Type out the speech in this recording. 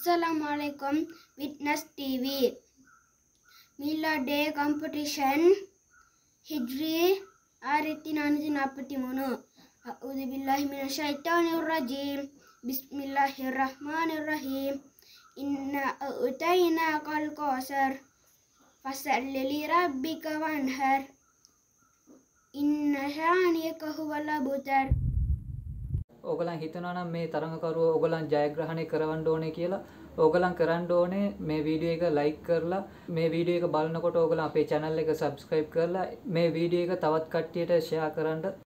Assalamu alaikum witness TV மீலா day competition ஹிஜ்ரி ஆயிரத்தி நானூற்றி நாற்பத்தி மூணு அவுது பில்லாஹி மின ஷைத்தானிர் ரஜீம் பிஸ்மில்லாஹிர் ரஹ்மானிர் ரஹீம் இன்ன உதைனா கல் கோசர் ஃபசல்லி ரப்பிக வன்ஹர் ප්‍රහාණය කොහුව ලබුතර ඔගලන් හිතනනම් මේ තරඟකරුව ඔගලන් ජයග්‍රහණය කරවන්න ඕනේ කියලා. ඕගලන් කරන්න ඕනේ මේ වීඩියෝ එක ලයික් කරලා මේ වීඩියෝ එක බලනකොට ඕගලන් අපේ channel එක subscribe කරලා මේ වීඩියෝ එක තවත් කට්ටියට share කරන්න.